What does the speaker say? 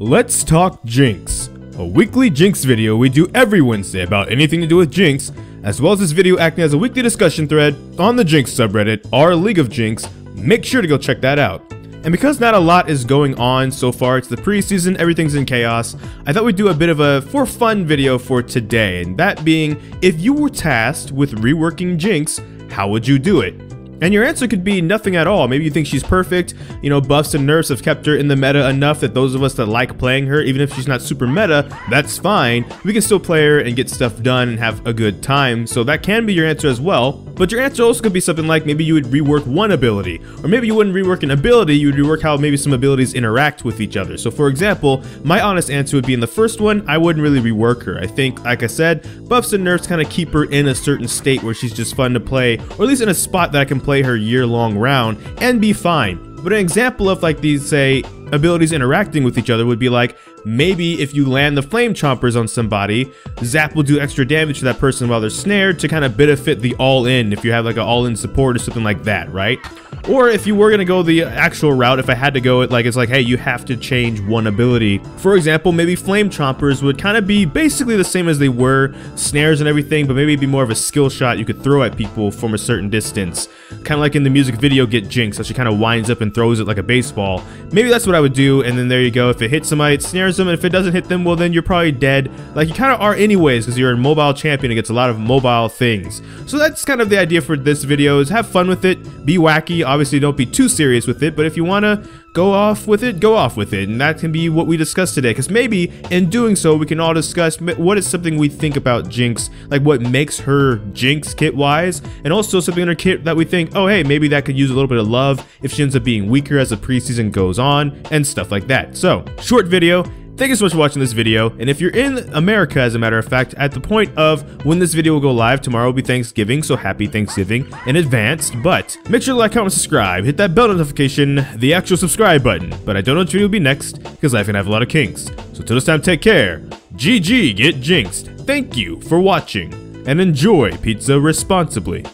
Let's talk Jinx, a weekly Jinx video we do every Wednesday about anything to do with Jinx, as well as this video acting as a weekly discussion thread on the Jinx subreddit, our League of Jinx. Make sure to go check that out. And because not a lot is going on so far, it's the preseason, everything's in chaos, I thought we'd do a bit of a for fun video for today, and that being, if you were tasked with reworking Jinx, how would you do it? And your answer could be nothing at all. Maybe you think she's perfect. You know, buffs and nerfs have kept her in the meta enough that those of us that like playing her, even if she's not super meta, that's fine. We can still play her and get stuff done and have a good time. So that can be your answer as well. But your answer also could be something like maybe you would rework one ability, or maybe you wouldn't rework an ability, you would rework how maybe some abilities interact with each other. So for example, my honest answer would be in the first one, I wouldn't really rework her. I think, like I said, buffs and nerfs kind of keep her in a certain state where she's just fun to play, or at least in a spot that I can play her year-long round and be fine. But an example of like these, say, abilities interacting with each other would be like, maybe if you land the Flame Chompers on somebody, Zap will do extra damage to that person while they're snared to kind of benefit the all-in if you have like an all-in support or something like that, right? Or if you were going to go the actual route, if I had to go it like it's like, hey, you have to change one ability. For example, maybe Flame Chompers would kind of be basically the same as they were, snares and everything, but maybe be more of a skill shot you could throw at people from a certain distance. Kind of like in the music video Get Jinxed, so she kind of winds up and throws it like a baseball. Maybe that's what I would do, and then there you go. If it hits somebody, it snares them, and if it doesn't hit them, well then you're probably dead. Like you kind of are anyways, because you're a mobile champion against a lot of mobile things. So that's kind of the idea for this video, is have fun with it, be wacky, obviously don't be too serious with it, but if you want to go off with it, go off with it. And that can be what we discuss today. Because maybe in doing so, we can all discuss what is something we think about Jinx, like what makes her Jinx kit wise, and also something in her kit that we think, oh, hey, maybe that could use a little bit of love if she ends up being weaker as the preseason goes on, and stuff like that. So, short video. Thank you so much for watching this video, and if you're in America, as a matter of fact, at the point of when this video will go live, tomorrow will be Thanksgiving, so happy Thanksgiving in advance, but make sure to like, comment, subscribe, hit that bell notification, the actual subscribe button, but I don't know which video will be next, because life can have a lot of kinks. So till this time, take care, GG, get jinxed, thank you for watching, and enjoy pizza responsibly.